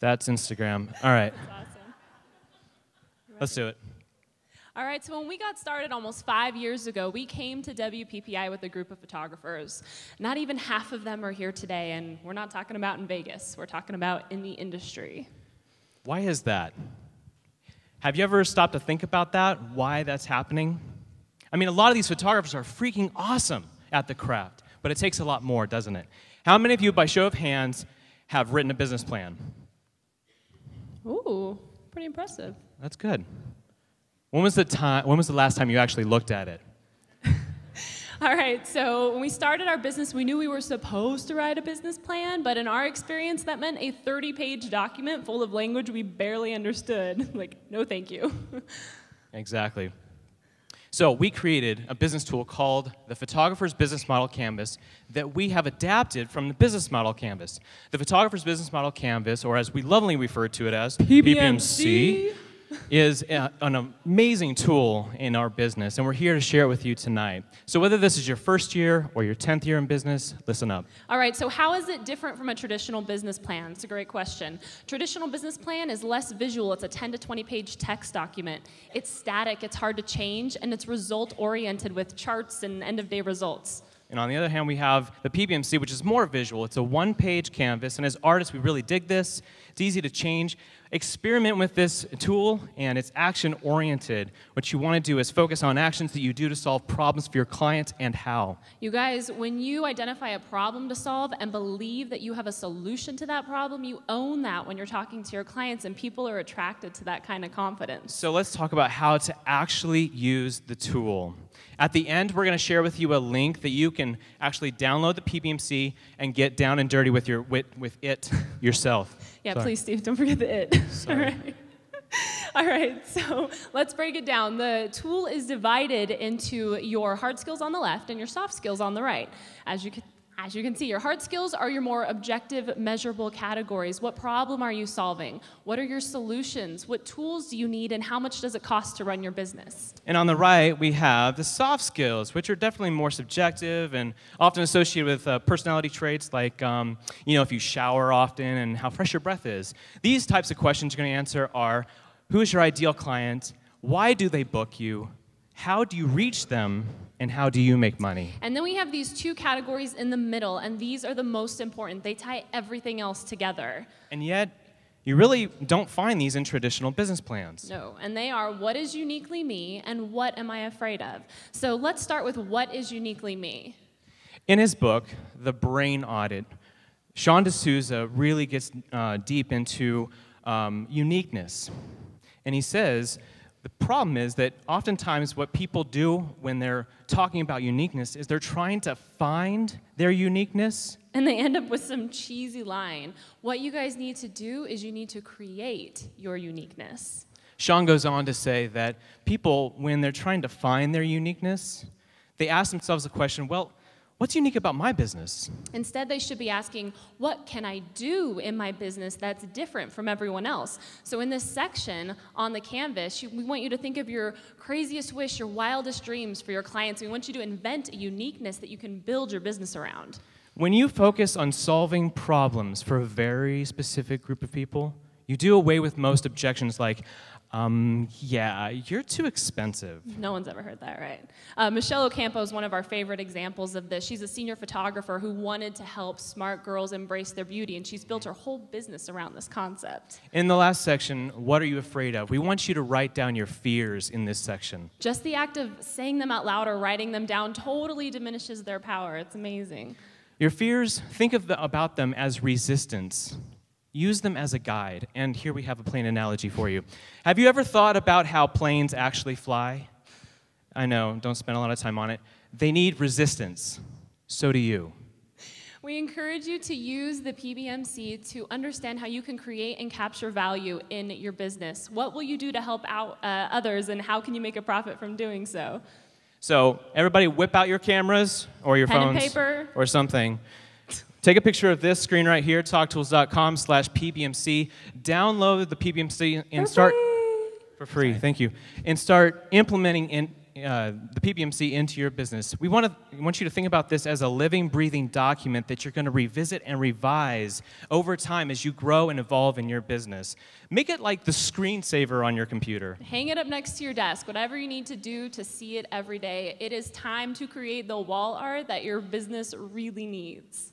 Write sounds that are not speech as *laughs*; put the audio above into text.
That's Instagram. All right, That's awesome. let's do it. All right, so when we got started almost five years ago, we came to WPPI with a group of photographers. Not even half of them are here today, and we're not talking about in Vegas, we're talking about in the industry. Why is that? Have you ever stopped to think about that? Why that's happening? I mean, a lot of these photographers are freaking awesome at the craft, but it takes a lot more, doesn't it? How many of you, by show of hands, have written a business plan? Ooh, pretty impressive. That's good. When was the time? When was the last time you actually looked at it? *laughs* All right, so when we started our business, we knew we were supposed to write a business plan, but in our experience, that meant a 30 page document full of language we barely understood. *laughs* like, no thank you. *laughs* Exactly. So we created a business tool called the Photographer's Business Model Canvas that we have adapted from the Business Model Canvas. The Photographer's Business Model Canvas, or as we lovingly refer to it as PBMC. Is a- an amazing tool in our business, and we're here to share it with you tonight. So whether this is your first year or your 10th year in business, listen up. All right, so how is it different from a traditional business plan? It's a great question. Traditional business plan is less visual, it's a 10 to 20 page text document. It's static, it's hard to change, and it's result oriented with charts and end of day results. And on the other hand, we have the PBMC, which is more visual. It's a one page canvas. And as artists, we really dig this. It's easy to change. Experiment with this tool, and it's action oriented. What you want to do is focus on actions that you do to solve problems for your clients and how. You guys, when you identify a problem to solve and believe that you have a solution to that problem, you own that when you're talking to your clients, and people are attracted to that kind of confidence. So let's talk about how to actually use the tool. At the end, we're going to share with you a link that you can actually download the PBMC and get down and dirty with, your, with, with it yourself. Yeah, Sorry. please, Steve, don't forget the it. *laughs* All right. *laughs* All right, so let's break it down. The tool is divided into your hard skills on the left and your soft skills on the right. As you can, as you can see, your hard skills are your more objective, measurable categories. What problem are you solving? What are your solutions? What tools do you need, and how much does it cost to run your business? And on the right, we have the soft skills, which are definitely more subjective and often associated with uh, personality traits like, um, you know, if you shower often and how fresh your breath is. These types of questions you're going to answer are who is your ideal client? Why do they book you? How do you reach them? And how do you make money? And then we have these two categories in the middle, and these are the most important. They tie everything else together. And yet, you really don't find these in traditional business plans. No, and they are what is uniquely me and what am I afraid of? So let's start with what is uniquely me. In his book, The Brain Audit, Sean D'Souza really gets uh, deep into um, uniqueness. And he says the problem is that oftentimes what people do when they're talking about uniqueness is they're trying to find their uniqueness. And they end up with some cheesy line. What you guys need to do is you need to create your uniqueness. Sean goes on to say that people, when they're trying to find their uniqueness, they ask themselves the question well, what's unique about my business? Instead, they should be asking, what can I do in my business that's different from everyone else? So, in this section on the canvas, we want you to think of your craziest wish, your wildest dreams for your clients. We want you to invent a uniqueness that you can build your business around. When you focus on solving problems for a very specific group of people, you do away with most objections like, um, yeah, you're too expensive. No one's ever heard that, right? Uh, Michelle Ocampo is one of our favorite examples of this. She's a senior photographer who wanted to help smart girls embrace their beauty, and she's built her whole business around this concept. In the last section, what are you afraid of? We want you to write down your fears in this section. Just the act of saying them out loud or writing them down totally diminishes their power. It's amazing. Your fears, think of the, about them as resistance. Use them as a guide. And here we have a plane analogy for you. Have you ever thought about how planes actually fly? I know, don't spend a lot of time on it. They need resistance. So do you. We encourage you to use the PBMC to understand how you can create and capture value in your business. What will you do to help out uh, others, and how can you make a profit from doing so? So, everybody, whip out your cameras or your Pen phones paper. or something. Take a picture of this screen right here, talktools.com slash PBMC. Download the PBMC and start for free. Thank you. And start implementing in, uh, the PBMC into your business, we want, to, we want you to think about this as a living, breathing document that you're going to revisit and revise over time as you grow and evolve in your business. Make it like the screensaver on your computer. Hang it up next to your desk, whatever you need to do to see it every day. It is time to create the wall art that your business really needs.